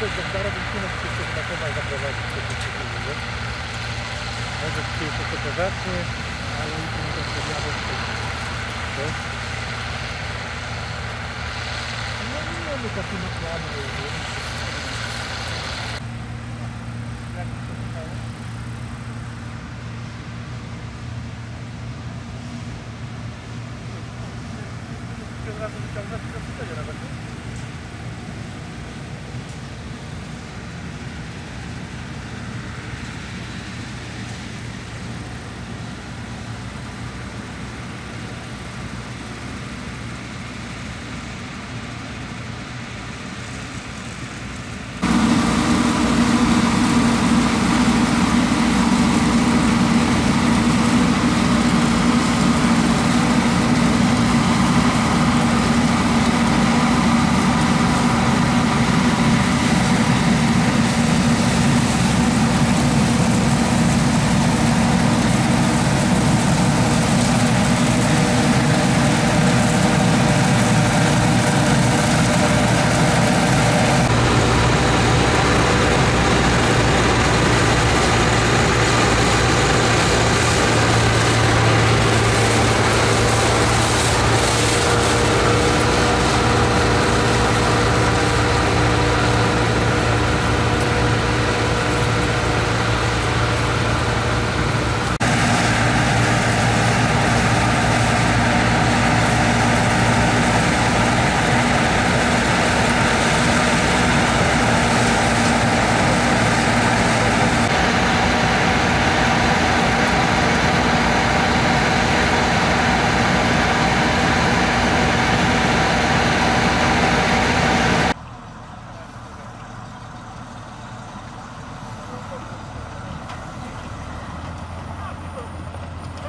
coś doktora, więc nie mógł się na chyba zaprowadzić do tych przeciwników. Może chcieli się to ale i to nie tak wygląda to. No nie mamy takiego planu, razem wyciągnąć, to nie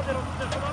Gracias.